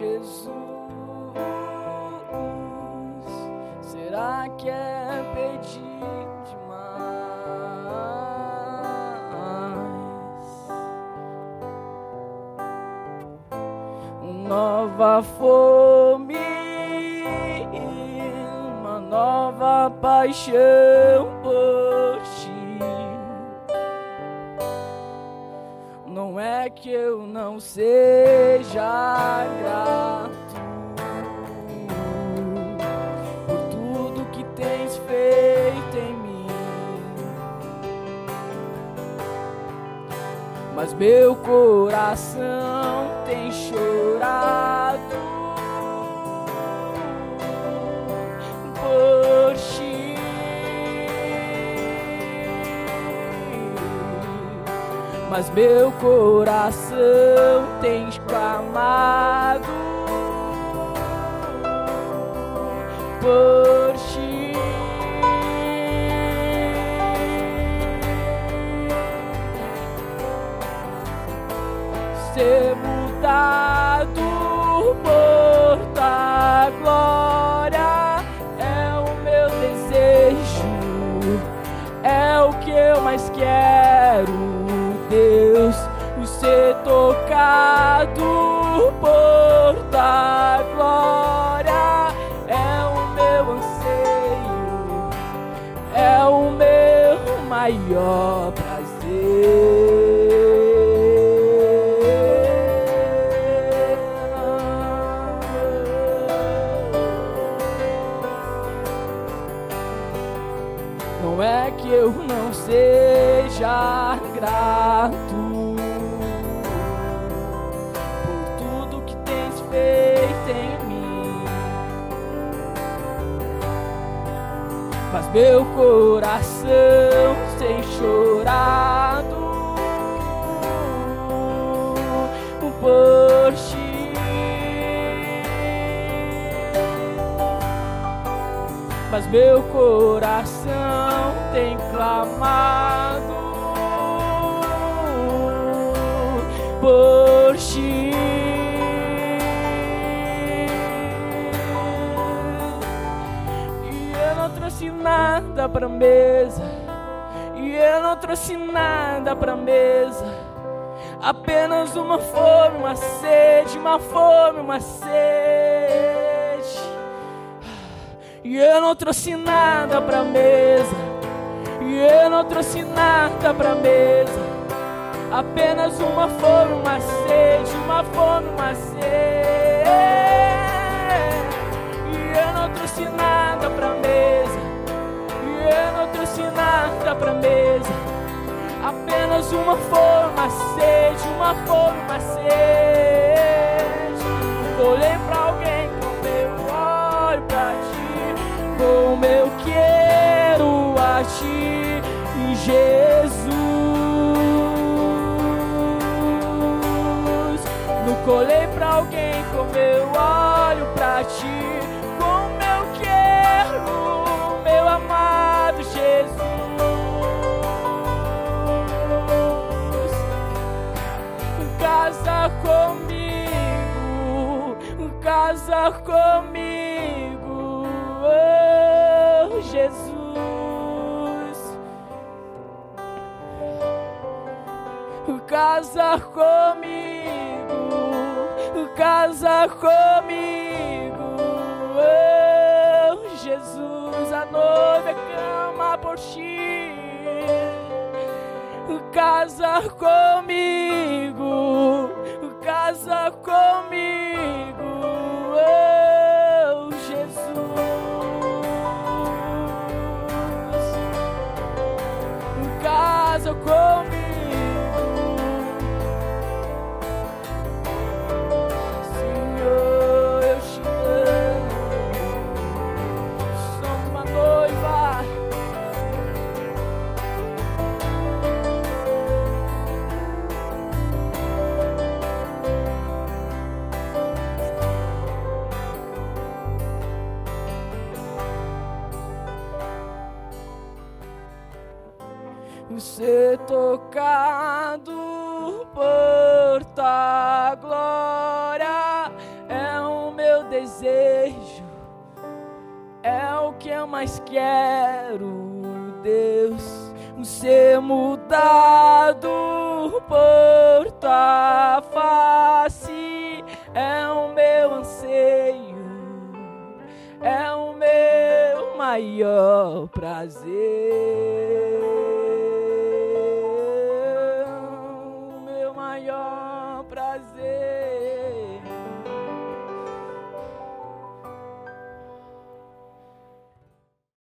Jesus. Será que é pedir demais? Nova fome, uma nova paixão Não é que eu não seja grato por tudo que tens feito em mim, mas meu coração tem chorado Mas meu coração tem clamado por ti. Ser mudado por tua glória é o meu desejo, é o que eu mais quero, ser tocado por tua glória é o meu anseio, é o meu maior prazer. Não é que eu não seja grato meu coração tem chorado por ti. Mas meu coração tem clamado por ti. Trouxe nada pra mesa. E eu não trouxe nada pra mesa. Apenas uma fome, uma sede, uma fome, uma sede. E eu não trouxe nada pra mesa. E eu não trouxe nada pra mesa. Apenas uma fome, uma sede, uma fome, uma sede. E eu não trouxe nada pra mesa. Eu trouxe nada pra mesa. Apenas uma fome, uma sede, uma fome, uma sede. Olhei pra alguém como eu olho pra ti, como eu quero a ti, Jesus. Nunca olhei pra alguém como eu olho pra ti, como eu quero, meu amado. Casa comigo, casa comigo, oh, Jesus. Casa comigo, casa comigo, ti casa comigo, casa comigo, ser tocado por tua glória é o meu desejo, é o que eu mais quero, Deus, ser mudado por tua face é o meu anseio, é o meu maior prazer.